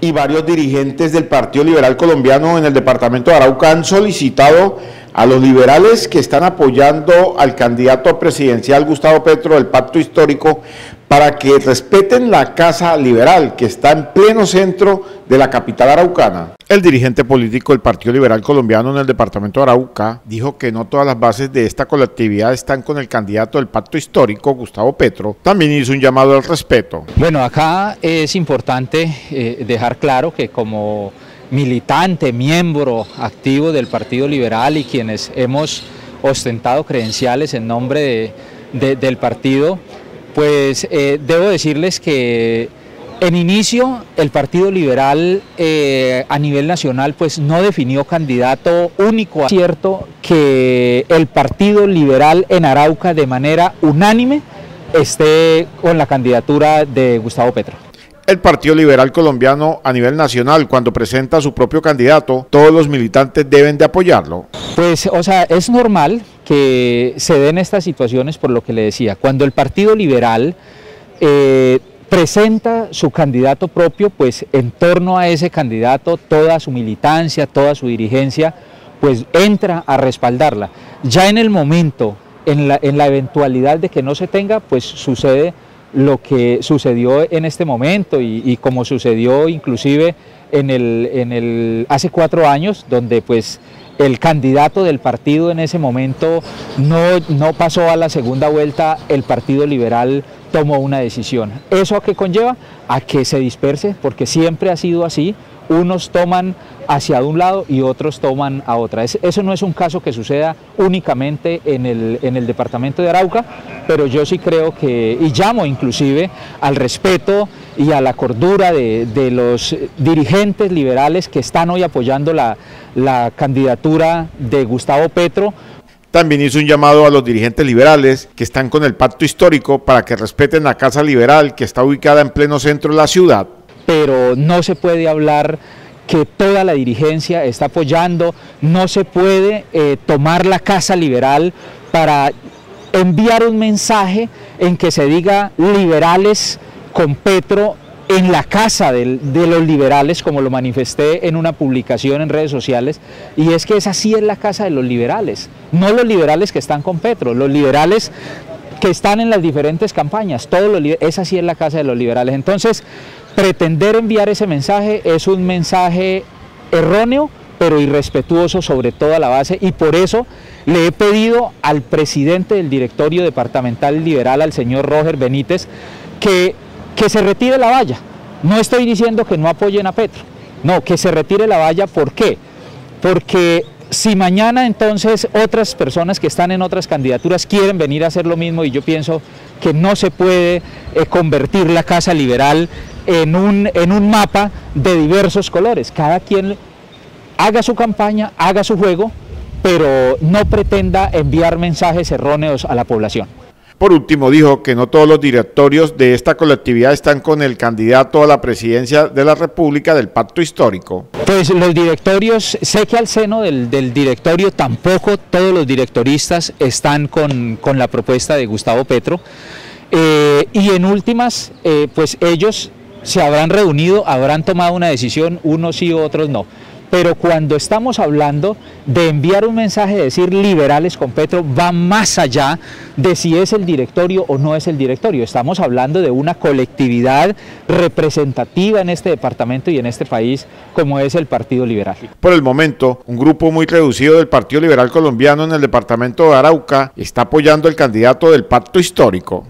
y varios dirigentes del Partido Liberal Colombiano en el departamento de Arauca han solicitado a los liberales que están apoyando al candidato presidencial Gustavo Petro del Pacto Histórico para que respeten la Casa Liberal, que está en pleno centro de la capital araucana. El dirigente político del Partido Liberal Colombiano en el departamento de Arauca dijo que no todas las bases de esta colectividad están con el candidato del Pacto Histórico, Gustavo Petro. También hizo un llamado al respeto. Bueno, acá es importante eh, dejar claro que como militante, miembro activo del Partido Liberal y quienes hemos ostentado credenciales en nombre del partido, pues eh, debo decirles que en inicio el Partido Liberal eh, a nivel nacional pues no definió candidato único. Es cierto que el Partido Liberal en Arauca de manera unánime esté con la candidatura de Gustavo Petro. El Partido Liberal Colombiano a nivel nacional, cuando presenta su propio candidato, todos los militantes deben de apoyarlo. Pues, o sea, es normal que se den estas situaciones por lo que le decía. Cuando el Partido Liberal eh, presenta su candidato propio, pues en torno a ese candidato toda su militancia, toda su dirigencia, pues entra a respaldarla. Ya en el momento, en la, en la eventualidad de que no se tenga, pues sucede lo que sucedió en este momento y, como sucedió inclusive en el, en el, hace cuatro años, donde pues el candidato del partido en ese momento no, no pasó a la segunda vuelta, el Partido Liberal tomó una decisión. ¿Eso a qué conlleva? A que se disperse, porque siempre ha sido así, unos toman hacia un lado y otros toman a otra. eso no es un caso que suceda únicamente en el, en el departamento de Arauca, pero yo sí creo que, y llamo inclusive al respeto y a la cordura de, de los dirigentes liberales que están hoy apoyando la, la candidatura de Gustavo Petro, también hizo un llamado a los dirigentes liberales que están con el pacto histórico para que respeten la Casa Liberal que está ubicada en pleno centro de la ciudad. Pero no se puede hablar que toda la dirigencia está apoyando, no se puede eh, tomar la Casa Liberal para enviar un mensaje en que se diga liberales con Petro en la casa de, los liberales, como lo manifesté en una publicación en redes sociales, y es que esa sí es la casa de los liberales, no los liberales que están con Petro, los liberales que están en las diferentes campañas, todos los, esa sí es la casa de los liberales. Entonces, pretender enviar ese mensaje es un mensaje erróneo, pero irrespetuoso sobre toda la base, y por eso le he pedido al presidente del directorio departamental liberal, al señor Roger Benítez, que que se retire la valla. No estoy diciendo que no apoyen a Petro, no, que se retire la valla, ¿por qué? Porque si mañana entonces otras personas que están en otras candidaturas quieren venir a hacer lo mismo y yo pienso que no se puede eh, convertir la Casa Liberal en un, en un mapa de diversos colores, cada quien haga su campaña, haga su juego, pero no pretenda enviar mensajes erróneos a la población. Por último, dijo que no todos los directorios de esta colectividad están con el candidato a la presidencia de la República del Pacto Histórico. Pues los directorios, sé que al seno del, directorio tampoco todos los directoristas están con, con la propuesta de Gustavo Petro. Eh, y en últimas, eh, pues ellos se habrán reunido, habrán tomado una decisión, unos sí, otros no pero cuando estamos hablando de enviar un mensaje, de decir liberales con Petro, va más allá de si es el directorio o no es el directorio. Estamos hablando de una colectividad representativa en este departamento y en este país como es el Partido Liberal. Por el momento, un grupo muy reducido del Partido Liberal Colombiano en el departamento de Arauca está apoyando el candidato del pacto histórico.